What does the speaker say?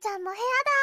ちゃんの部屋だ。